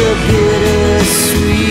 a bittersweet